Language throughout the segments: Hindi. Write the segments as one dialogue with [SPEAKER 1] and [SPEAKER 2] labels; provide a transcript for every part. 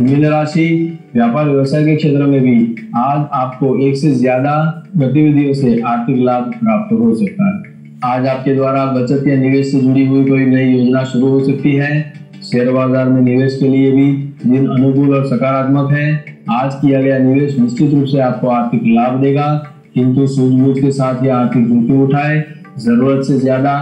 [SPEAKER 1] मीन राशि व्यापार व्यवसाय के क्षेत्र में भी आज आपको एक से ज़्यादा गतिविधियों से आर्थिक लाभ प्राप्त हो सकता है। आज आपके द्वारा बचत या निवेश से जुड़ी हुई कोई नई योजना शुरू हो सकती है। शेयर बाज़ार में निवेश के लिए भी दिन अनुकूल और सकारात्मक है। आज किया गया निवेश निश्चित रूप से आपको आर्थिक लाभ देगा, किंतु सूझबूझ के साथ यह आर्थिक जोखिम उठाए, ज़रूरत से ज़्यादा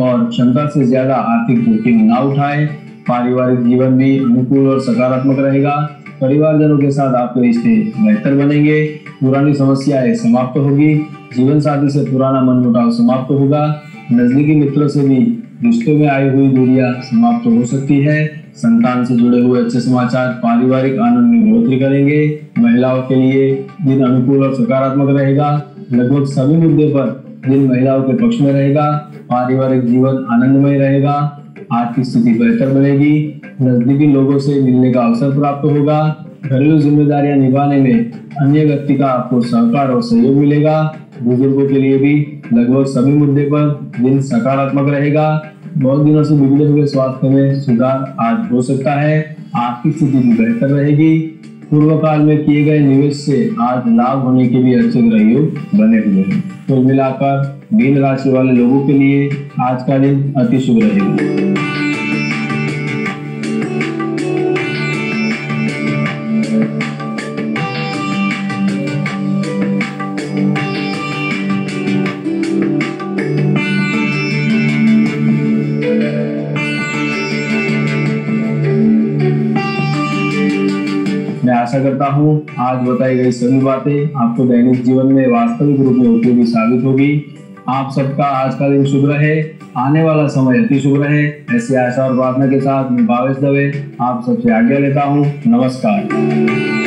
[SPEAKER 1] और क्षमता से ज़्यादा आर्थिक जोखिम ना उठाए। पारिवारिक जीवन भी अनुकूल और सकारात्मक रहेगा। परिवारजनों के साथ आपके रिश्ते बेहतर बनेंगे। पुरानी समस्याएँ समाप्त होगी। जीवन साथी से पुराना मनमुटाव समाप्त होगा। नजदीकी मित्रों से भी रिश्तों में आई हुई दूरियाँ समाप्त हो सकती है। संतान से जुड़े हुए अच्छे समाचार पारिवारिक आनंद में बढ़ोतरी करेंगे। महिलाओं के लिए दिन अनुकूल और सकारात्मक रहेगा। लगभग सभी मुद्दे पर दिन महिलाओं के पक्ष में रहेगा। पारिवारिक जीवन आनंदमय रहेगा। आर्थिक स्थिति बेहतर बनेगी। नजदीकी लोगों से मिलने का अवसर प्राप्त होगा। घरेलू जिम्मेदारियाँ निभाने में अन्य व्यक्ति का आपको सहकार और सहयोग मिलेगा। बुज़ुर्गों के लिए भी लगभग सभी मुद्दे पर दिन सकारात्मक रहेगा। बहुत दिनों से बिगड़े हुए स्वास्थ्य में सुधार आज हो सकता है। आर्थिक स्थिति भी बेहतर रहेगी। पूर्व काल में किए गए निवेश से आज लाभ होने के भी अच्छे ग्रह बने हुए हैं। कुल मिलाकर मीन राशि वाले लोगों के लिए आज का दिन अति शुभ रहेगा। आशा करता हूँ आज बताई गई सभी बातें आपको दैनिक जीवन में वास्तविक रूप में उपयोगी साबित होगी। आप सबका आज का दिन शुभ रहे, आने वाला समय अति शुभ रहे। ऐसी आशा और प्रार्थना के साथ मैं भावेश दवे आप सबसे आज्ञा लेता हूँ। नमस्कार।